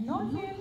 Not him.